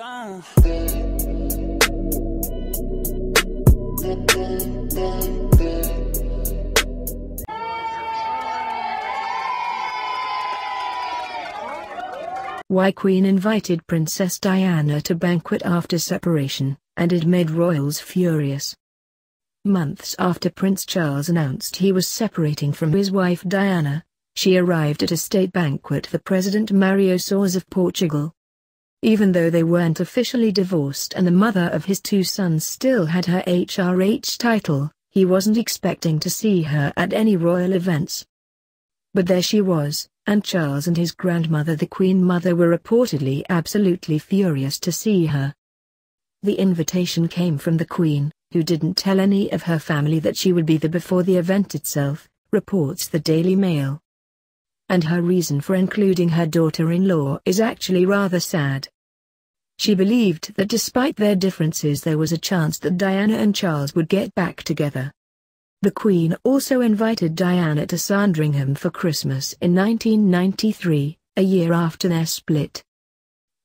Why Queen invited Princess Diana to banquet after separation, and it made royals furious. Months after Prince Charles announced he was separating from his wife Diana, she arrived at a state banquet for President Mario Soares of Portugal. Even though they weren't officially divorced and the mother of his two sons still had her HRH title, he wasn't expecting to see her at any royal events. But there she was, and Charles and his grandmother the Queen Mother were reportedly absolutely furious to see her. The invitation came from the Queen, who didn't tell any of her family that she would be there before the event itself, reports the Daily Mail. And her reason for including her daughter-in-law is actually rather sad. She believed that despite their differences there was a chance that Diana and Charles would get back together. The Queen also invited Diana to Sandringham for Christmas in 1993, a year after their split.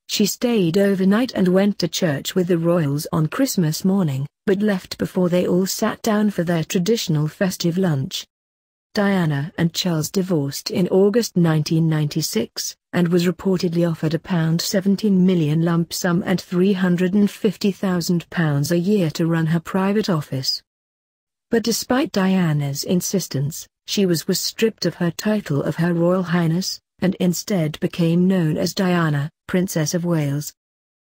She stayed overnight and went to church with the royals on Christmas morning, but left before they all sat down for their traditional festive lunch. Diana and Charles divorced in August 1996, and was reportedly offered a pound 17 million lump sum and £350,000 a year to run her private office. But despite Diana's insistence, she was, was stripped of her title of Her Royal Highness, and instead became known as Diana, Princess of Wales.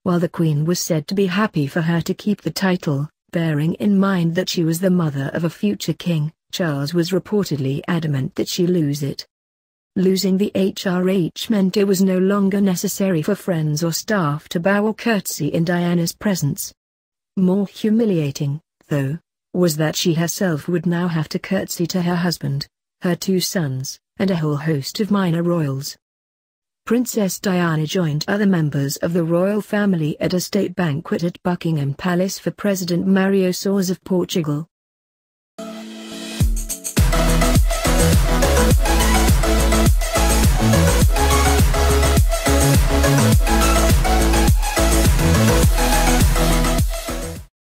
While the Queen was said to be happy for her to keep the title, bearing in mind that she was the mother of a future king, Charles was reportedly adamant that she lose it. Losing the HRH meant it was no longer necessary for friends or staff to bow or curtsy in Diana's presence. More humiliating, though, was that she herself would now have to curtsy to her husband, her two sons, and a whole host of minor royals. Princess Diana joined other members of the royal family at a state banquet at Buckingham Palace for President Mario Soares of Portugal.